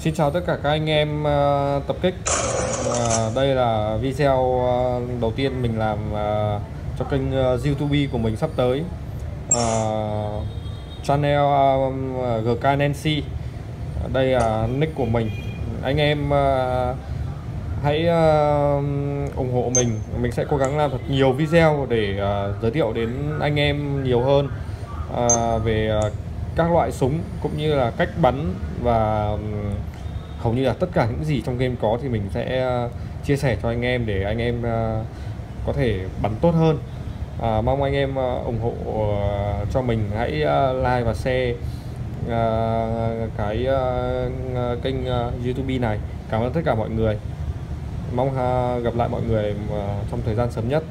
Xin chào tất cả các anh em uh, tập kích. Uh, Đây là video uh, đầu tiên mình làm uh, cho kênh uh, YouTube của mình sắp tới. Uh, Channel uh, GK Nancy. Đây là nick của mình. Anh em uh, hãy uh, ủng hộ mình. Mình sẽ cố gắng làm thật nhiều video để uh, giới thiệu đến anh em nhiều hơn uh, Về uh, các loại súng cũng như là cách bắn và hầu như là tất cả những gì trong game có thì mình sẽ ờ, chia sẻ cho anh em để anh em ờ, có thể bắn tốt hơn. À, mong anh em ờ, ủng hộ cho mình. Hãy like và share cái kênh YouTube này. Cảm ơn tất cả mọi người. Mong gặp lại mọi người trong thời gian sớm nhất.